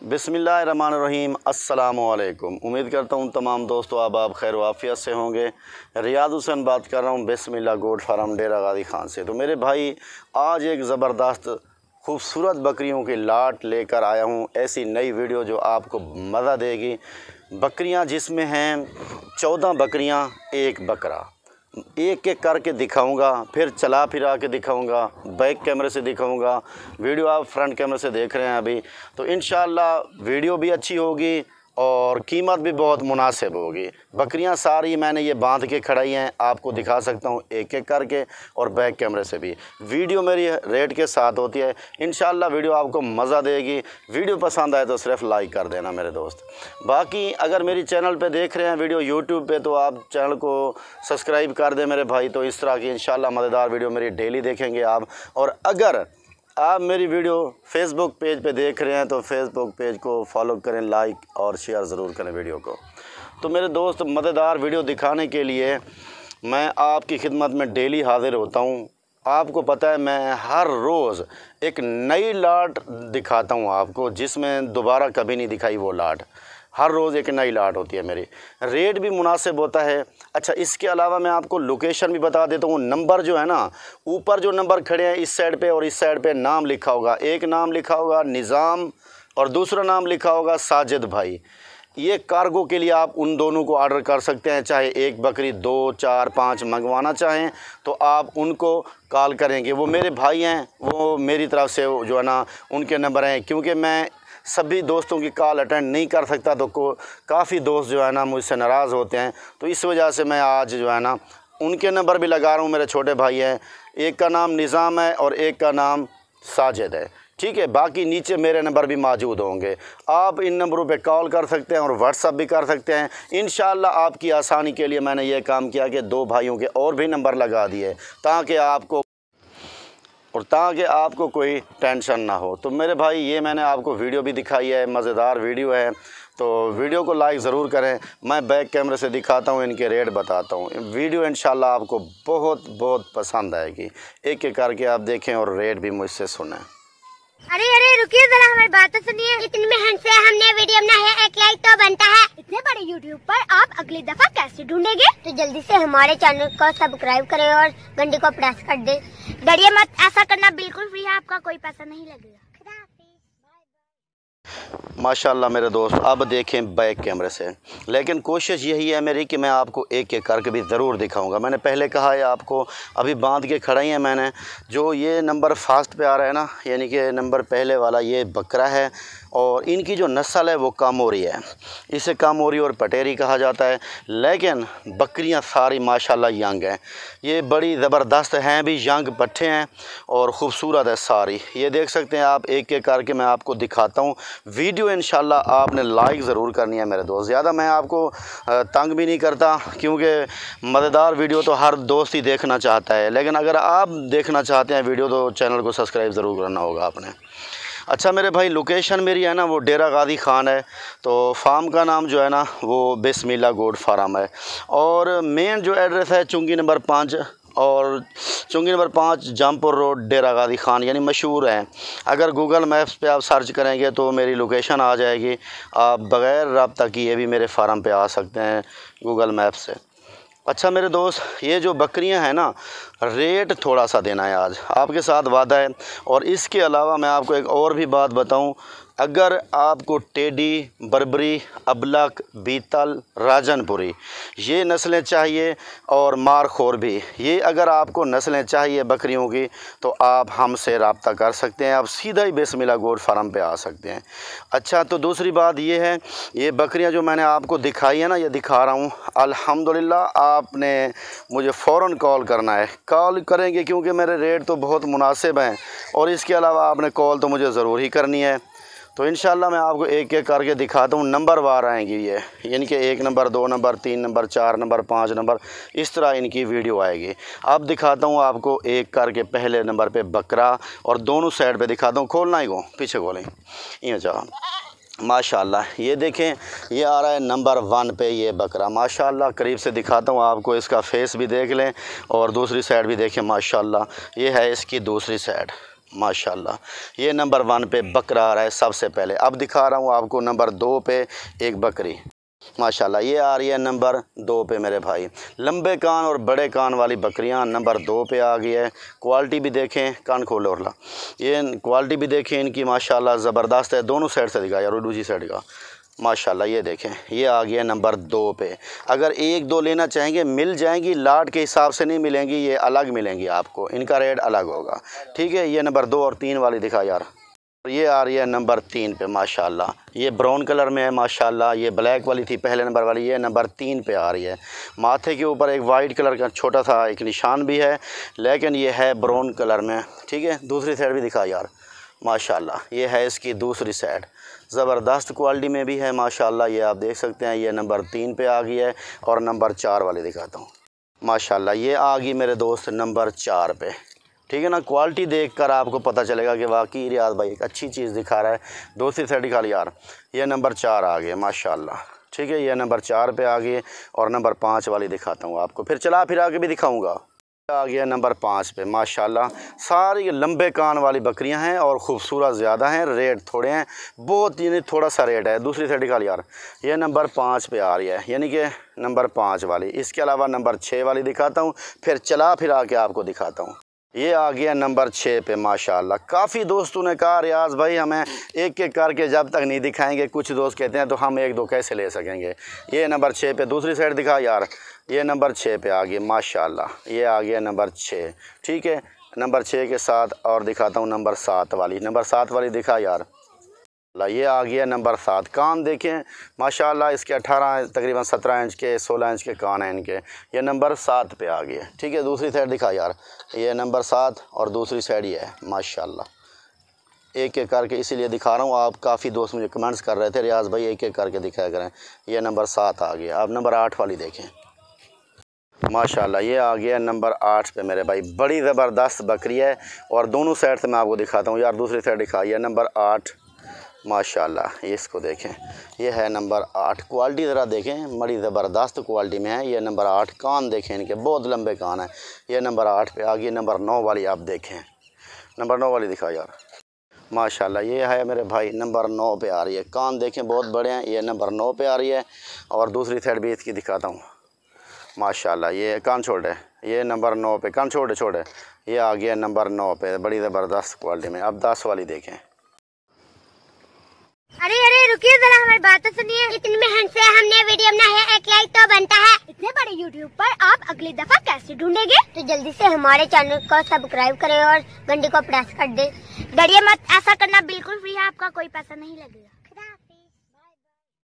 बिसमीम असलकुम उम्मीद करता हूँ तमाम दोस्तों अब आप खैर वाफियत से होंगे। रियाद हुसैन बात कर रहा हूँ बिस्मिल्लाह गोड फार्म डेरा गादी खान से। तो मेरे भाई, आज एक ज़बरदस्त, खूबसूरत बकरियों की लाट लेकर आया हूँ। ऐसी नई वीडियो जो आपको मज़ा देगी। बकरियाँ जिसमें हैं, चौदह बकरियाँ, एक बकरा। एक एक करके दिखाऊँगा, फिर चला फिरा के दिखाऊँगा, बैक कैमरे से दिखाऊँगा, वीडियो आप फ्रंट कैमरे से देख रहे हैं अभी। तो इन वीडियो भी अच्छी होगी और कीमत भी बहुत मुनासिब होगी। बकरियाँ सारी मैंने ये बाँध के खड़ाई हैं, आपको दिखा सकता हूँ एक एक करके और बैक कैमरे से भी। वीडियो मेरी रेट के साथ होती है इन वीडियो आपको मज़ा देगी। वीडियो पसंद आए तो सिर्फ़ लाइक कर देना मेरे दोस्त। बाकी अगर मेरी चैनल पर देख रहे हैं वीडियो यूट्यूब पर तो आप चैनल को सब्सक्राइब कर दें मेरे भाई। तो इस तरह की इन मज़ेदार वीडियो मेरी डेली देखेंगे आप। और अगर आप मेरी वीडियो फेसबुक पेज पे देख रहे हैं तो फेसबुक पेज को फॉलो करें लाइक और शेयर ज़रूर करें वीडियो को। तो मेरे दोस्त, मज़ेदार वीडियो दिखाने के लिए मैं आपकी खिदमत में डेली हाज़िर होता हूँ। आपको पता है, मैं हर रोज़ एक नई लाट दिखाता हूँ आपको, जिसमें दोबारा कभी नहीं दिखाई वो लाट। हर रोज़ एक नई लाट होती है मेरी। रेट भी मुनासिब होता है। अच्छा इसके अलावा मैं आपको लोकेशन भी बता देता हूँ। नंबर जो है ना, ऊपर जो नंबर खड़े हैं, इस साइड पे और इस साइड पे नाम लिखा होगा। एक नाम लिखा होगा, निज़ाम, और दूसरा नाम लिखा होगा, साजिद भाई। ये कार्गो के लिए आप उन दोनों को ऑर्डर कर सकते हैं। चाहे एक बकरी दो, चार, पाँच मंगवाना चाहें तो आप उनको कॉल करेंगे। वो मेरे भाई हैं, वो मेरी तरफ़ से जो है ना, उनके नंबर हैं। क्योंकि मैं सभी दोस्तों की कॉल अटेंड नहीं कर सकता तो काफ़ी दोस्त जो है ना मुझसे नाराज़ होते हैं। तो इस वजह से मैं आज जो है ना उनके नंबर भी लगा रहा हूँ, मेरे छोटे भाई हैं। एक का नाम निज़ाम है और एक का नाम साजिद है। ठीक है, बाकी नीचे मेरे नंबर भी मौजूद होंगे। आप इन नंबरों पे कॉल कर सकते हैं और व्हाट्सअप भी कर सकते हैं। इन आपकी आसानी के लिए मैंने ये काम किया कि दो भाइयों के और भी नंबर लगा दिए, ताकि आपको और ताकि आपको कोई टेंशन ना हो। तो मेरे भाई, ये मैंने आपको वीडियो भी दिखाई है, मज़ेदार वीडियो है। तो वीडियो को लाइक ज़रूर करें। मैं बैक कैमरे से दिखाता हूँ, इनके रेट बताता हूँ। वीडियो इन आपको बहुत बहुत पसंद आएगी। एक एक करके आप देखें और रेट भी मुझसे सुनें। अरे अरे, रुकिए जरा, हमारी बात तो सुनिए। इतनी मेहनत से हमने वीडियो बनाया एक लाइक तो बनता है। इतने बड़े यूट्यूब पर आप अगली दफ़ा कैसे ढूंढेंगे? तो जल्दी से हमारे चैनल को सब्सक्राइब करें और घंटी को प्रेस कर दे। डरिए मत, ऐसा करना बिल्कुल फ्री है, आपका कोई पैसा नहीं लगेगा। माशाल्लाह मेरे दोस्त, अब देखें बैक कैमरे से। लेकिन कोशिश यही है मेरी कि मैं आपको एक एक करके भी ज़रूर दिखाऊँगा। मैंने पहले कहा है आपको, अभी बाँध के खड़ा ही है मैंने। जो ये नंबर फास्ट पे आ रहा है ना, यानी कि नंबर पहले वाला ये बकरा है और इनकी जो नस्ल है वो कामोरी है। इसे कामोरी और पटेरी कहा जाता है, लेकिन बकरियाँ सारी माशाल्लाह यंग हैं। ये बड़ी ज़बरदस्त हैं भी, यंग पट्ठे हैं और ख़ूबसूरत है सारी। ये देख सकते हैं आप, एक एक करके मैं आपको दिखाता हूँ। वीडियो इन आपने लाइक ज़रूर करनी है मेरे दोस्त। ज़्यादा मैं आपको तंग भी नहीं करता, क्योंकि मज़ेदार वीडियो तो हर दोस्त ही देखना चाहता है। लेकिन अगर आप देखना चाहते हैं वीडियो तो चैनल को सब्सक्राइब ज़रूर करना होगा आपने। अच्छा मेरे भाई लोकेशन मेरी है ना, वो डेरा गादी ख़ान है तो फार्म का नाम जो है ना, वो बिस्मिल्ला गोड फार्म है। और मेन जो एड्रेस है, चुंगी नंबर पाँच, और चुंगी नंबर पाँच जामपुर रोड, डेरा गादी ख़ान, यानी मशहूर है। अगर गूगल मैप्स पे आप सर्च करेंगे तो मेरी लोकेशन आ जाएगी। आप बग़ैर रबता किए भी मेरे फार्म पे आ सकते हैं गूगल मैप से। अच्छा मेरे दोस्त, ये जो बकरियाँ हैं ना, रेट थोड़ा सा देना है आज। आपके साथ वादा है, और इसके अलावा मैं आपको एक और भी बात बताऊँ अगर आपको टेडी, बरबरी, अबलक, बीतल, राजनपुरी, ये नस्लें चाहिए और मारखोर भी, ये अगर आपको नस्लें चाहिए बकरियों की तो आप हमसे रबता कर सकते हैं। आप सीधा ही बेसमिला गोड फार्म पे आ सकते हैं। अच्छा तो दूसरी बात ये है, ये बकरियाँ जो मैंने आपको दिखाई है ना, ये दिखा रहा हूँ। अल्हम्दुलिल्लाह, आपने मुझे फ़ौर कॉल करना है। कॉल करेंगे क्योंकि मेरे रेट तो बहुत मुनासिब हैं, और इसके अलावा आपने कॉल तो मुझे ज़रूर ही करनी है। तो इन मैं आपको एक एक करके दिखाता हूँ, नंबर वार आएँगी ये। इनके एक नंबर, दो नंबर, तीन नंबर, चार नंबर, पाँच नंबर, इस तरह इनकी वीडियो आएगी। अब दिखाता हूँ आपको एक करके पहले नंबर पे बकरा और दोनों साइड पे दिखाता हूँ, खोलना ही को, पीछे खोलें। ये चाह माशाल्लाह, ये देखें, ये आ रहा है नंबर वन पे ये बकरा। माशाल्लाह, करीब से दिखाता हूँ आपको, इसका फेस भी देख लें और दूसरी साइड भी देखें, माशाल्लाह, ये है इसकी दूसरी साइड। माशाल्लाह। ये नंबर वन पे बकरा आ रहा है सबसे पहले। अब दिखा रहा हूँ आपको नंबर दो पे एक बकरी। माशाल्लाह, ये आ रही है नंबर दो पे मेरे भाई। लंबे कान और बड़े कान वाली बकरियाँ नंबर दो पे आ गई है। क्वालिटी भी देखें, कान खोलो और ला। ये क्वालिटी भी देखें, इनकी माशाल्लाह ज़बरदस्त है। दोनों साइड से दिखाई और दूसरी साइड का। माशाल्लाह, ये देखें, ये आ गया नंबर दो पे। अगर एक दो लेना चाहेंगे, मिल जाएँगी, लाट के हिसाब से नहीं मिलेंगी, ये अलग मिलेंगी आपको, इनका रेट अलग होगा। ठीक है, ये नंबर दो और तीन वाली दिखा यार। ये आ रही है नंबर तीन पे, माशाल्लाह। ये ब्राउन कलर में है, माशाल्लाह, ये ब्लैक वाली थी पहले नंबर वाली, ये नंबर तीन पे आ रही है। माथे के ऊपर एक वाइट कलर का छोटा सा एक निशान भी है, लेकिन ये है ब्राउन कलर में। ठीक है, दूसरी साइड भी दिखा यार, माशाल्लाह, ये है इसकी दूसरी साइड ज़बरदस्त क्वालिटी में भी है, माशाल्लाह, ये आप देख सकते हैं, ये नंबर तीन पे आ गई है और नंबर चार वाली दिखाता हूँ। माशाल्लाह, ये आ गई मेरे दोस्त नंबर चार पे। ठीक है ना, क्वालिटी देख कर आपको पता चलेगा कि वाकई रियाज भाई एक अच्छी चीज़ दिखा रहा है, दूसरी साइड दिखा यार, ये नंबर चार आ गए माशाल्लाह। ठीक है, ये नंबर चार पे आ गए और नंबर पाँच वाली दिखाता हूँ आपको। फिर चला, फिर आके भी दिखाऊँगा। आ गया नंबर पाँच पे। माशाल्लाह, सारी लंबे कान वाली बकरियाँ हैं और ख़ूबसूरत ज़्यादा हैं, रेट थोड़े हैं, बहुत यानी थोड़ा सा रेट है। दूसरी साइड का यार, ये नंबर पाँच पे आ रही है, यानी कि नंबर पाँच वाली। इसके अलावा नंबर छः वाली दिखाता हूँ, फिर चला फिर आके आपको दिखाता हूँ। ये आ गया नंबर छः पे, माशाल्लाह। काफ़ी दोस्तों ने कहा, रियाज भाई, हमें एक एक करके जब तक नहीं दिखाएँगे, कुछ दोस्त कहते हैं तो हम एक दो कैसे ले सकेंगे? ये नंबर छः पे, दूसरी साइड दिखा यार। ये नंबर छः पे आ गया, माशाल्लाह। ये आ गया नंबर छः, ठीक है? नंबर छः के साथ और दिखाता हूँ नंबर सात वाली। नंबर सात वाली दिखा यार। ये आ गया नंबर सात। कान देखें, माशाल्लाह इसके अठारह, तकरीबन सत्रह इंच के, सोलह इंच के कान हैं इनके। ये नंबर सात पे आ गया। ठीक है, दूसरी साइड दिखा यार। ये नंबर सात और दूसरी साइड ये है, माशाल्लाह। एक एक करके इसीलिए दिखा रहा हूँ, आप काफ़ी दोस्त मुझे कमेंट्स कर रहे थे, रियाज भाई एक एक करके दिखाया करें। यह नंबर सात आ गया। अब नंबर आठ वाली देखें। माशाल्लाह, ये आ गया नंबर आठ पे मेरे भाई। बड़ी ज़बरदस्त बकरी है और दोनों साइड से मैं आपको दिखाता हूँ। यार, दूसरी साइड दिखाई है नंबर आठ। माशाल्लाह ये इसको देखें। ये है नंबर आठ। क्वालिटी ज़रा देखें, बड़ी ज़बरदस्त क्वालिटी में है। ये नंबर आठ कान देखें इनके, बहुत लंबे कान हैं। ये नंबर आठ पे आ गई, नंबर नौ वाली आप देखें। नंबर नौ वाली दिखा यार। माशाल्लाह, ये है मेरे भाई, नंबर नौ पे आ रही है। कान देखें, बहुत बड़े हैं। ये नंबर नौ पे आ रही है। और दूसरी साइड भी इसकी दिखाता हूँ। माशाल्लाह, ये कान छोड़े ये नंबर नौ पे, कान छोड़े छोड़े ये आ गया नंबर नौ पे, बड़ी ज़बरदस्त क्वालिटी में। अब दस वाली देखें। अरे अरे रुकिए जरा हमारी बात तो सुनिए। इतनी मेहनत से हमने वीडियो बनाया है एक लाइक तो बनता है। इतने बड़े यूट्यूब पर आप अगली दफ़ा कैसे ढूंढेंगे? तो जल्दी से हमारे चैनल को सब्सक्राइब करें और घंटी को प्रेस कर दे। डरिए मत ऐसा करना बिल्कुल फ्री है आपका कोई पैसा नहीं लगेगा।